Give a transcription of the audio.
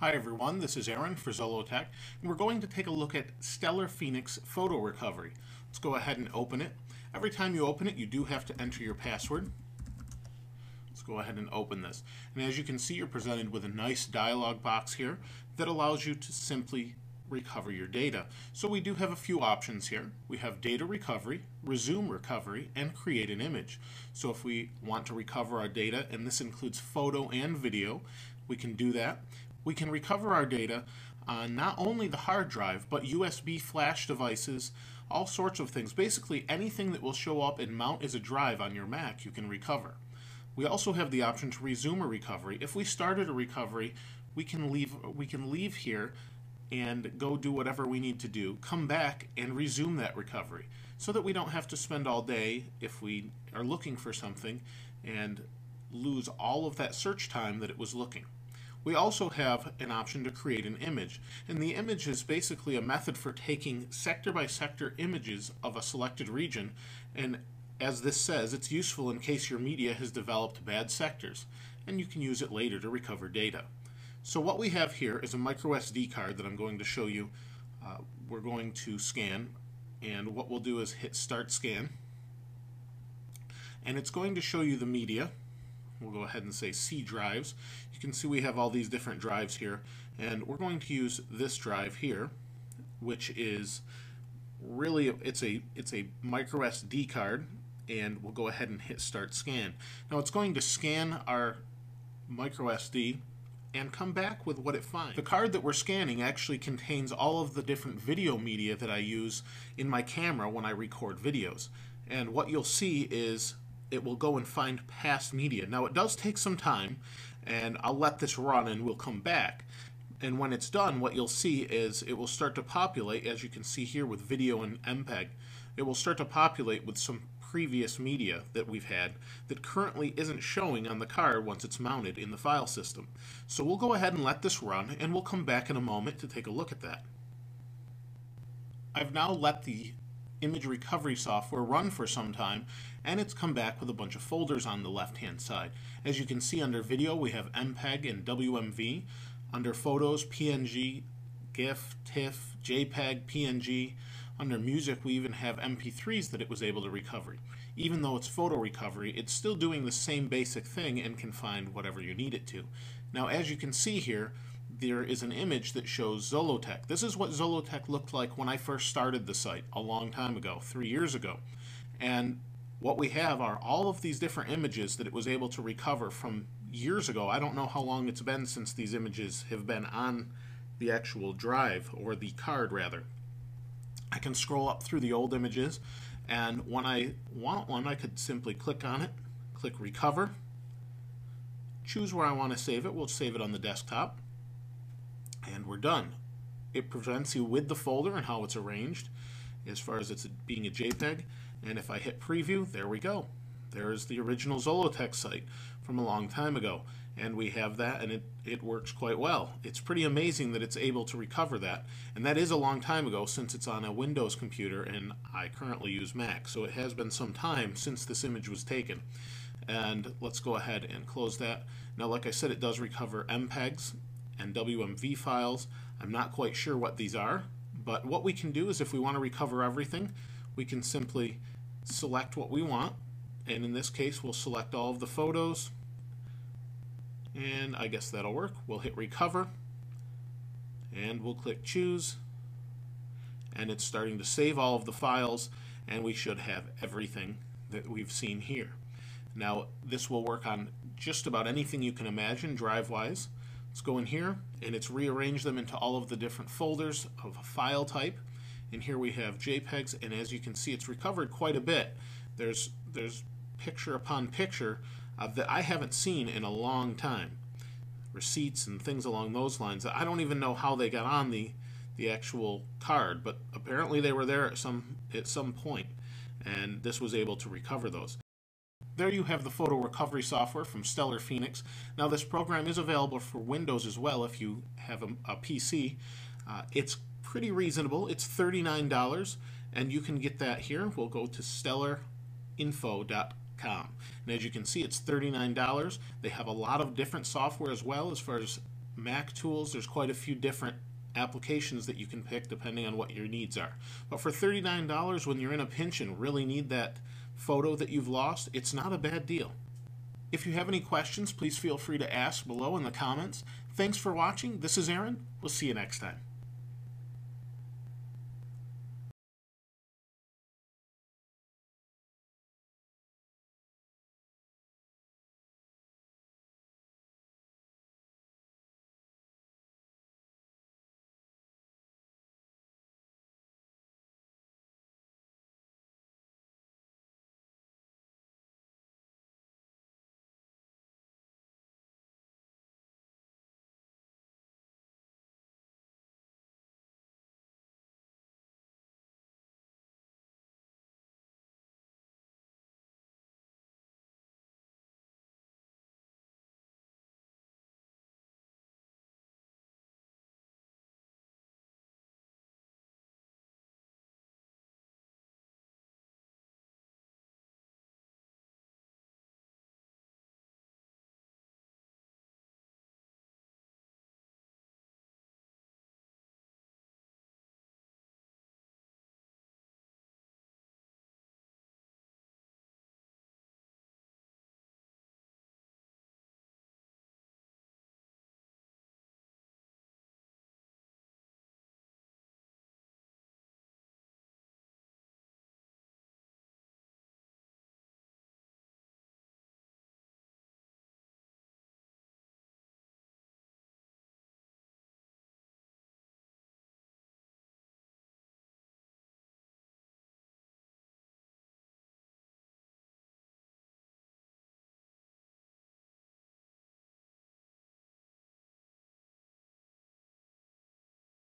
Hi everyone, this is Aaron for Zollotech, and we're going to take a look at Stellar Phoenix Photo Recovery. Let's go ahead and open it. Every time you open it, you do have to enter your password. Let's go ahead and open this. And as you can see, you're presented with a nice dialog box here that allows you to simply recover your data. So we do have a few options here. We have data recovery, resume recovery, and create an image. So if we want to recover our data, and this includes photo and video, we can do that we can recover our data on not only the hard drive, but USB flash devices, all sorts of things. Basically, anything that will show up and mount as a drive on your Mac, you can recover. We also have the option to resume a recovery. If we started a recovery, we can leave, we can leave here and go do whatever we need to do, come back and resume that recovery so that we don't have to spend all day if we are looking for something and lose all of that search time that it was looking. We also have an option to create an image, and the image is basically a method for taking sector by sector images of a selected region, and as this says, it's useful in case your media has developed bad sectors, and you can use it later to recover data. So what we have here is a micro SD card that I'm going to show you. Uh, we're going to scan, and what we'll do is hit Start Scan, and it's going to show you the media, we'll go ahead and say C drives. You can see we have all these different drives here and we're going to use this drive here which is really it's a it's a micro SD card and we'll go ahead and hit start scan. Now it's going to scan our micro SD and come back with what it finds. The card that we're scanning actually contains all of the different video media that I use in my camera when I record videos. And what you'll see is it will go and find past media. Now it does take some time and I'll let this run and we'll come back. And when it's done, what you'll see is it will start to populate, as you can see here with video and MPEG, it will start to populate with some previous media that we've had that currently isn't showing on the card once it's mounted in the file system. So we'll go ahead and let this run and we'll come back in a moment to take a look at that. I've now let the image recovery software run for some time and it's come back with a bunch of folders on the left hand side. As you can see under video we have MPEG and WMV. Under photos PNG, GIF, TIFF, JPEG, PNG. Under music we even have MP3s that it was able to recover. Even though it's photo recovery, it's still doing the same basic thing and can find whatever you need it to. Now as you can see here, there is an image that shows Zollotech. This is what Zollotech looked like when I first started the site a long time ago, three years ago. And what we have are all of these different images that it was able to recover from years ago. I don't know how long it's been since these images have been on the actual drive, or the card rather. I can scroll up through the old images, and when I want one, I could simply click on it, click Recover, choose where I want to save it. We'll save it on the desktop and we're done. It presents you with the folder and how it's arranged as far as it's being a JPEG. And if I hit preview, there we go. There's the original Zollotech site from a long time ago. And we have that and it, it works quite well. It's pretty amazing that it's able to recover that. And that is a long time ago since it's on a Windows computer and I currently use Mac. So it has been some time since this image was taken. And let's go ahead and close that. Now like I said, it does recover MPEGs and WMV files. I'm not quite sure what these are, but what we can do is if we want to recover everything, we can simply select what we want, and in this case we'll select all of the photos, and I guess that'll work. We'll hit recover, and we'll click choose, and it's starting to save all of the files, and we should have everything that we've seen here. Now this will work on just about anything you can imagine drive-wise. Let's go in here and it's rearranged them into all of the different folders of a file type. And here we have JPEGs and as you can see it's recovered quite a bit. There's, there's picture upon picture uh, that I haven't seen in a long time. Receipts and things along those lines. I don't even know how they got on the, the actual card, but apparently they were there at some, at some point and this was able to recover those. There you have the photo recovery software from Stellar Phoenix. Now this program is available for Windows as well if you have a, a PC. Uh, it's pretty reasonable. It's $39 and you can get that here. We'll go to stellarinfo.com. And as you can see, it's $39. They have a lot of different software as well as far as Mac tools. There's quite a few different applications that you can pick depending on what your needs are. But for $39 when you're in a pinch and really need that photo that you've lost, it's not a bad deal. If you have any questions, please feel free to ask below in the comments. Thanks for watching. This is Aaron. We'll see you next time.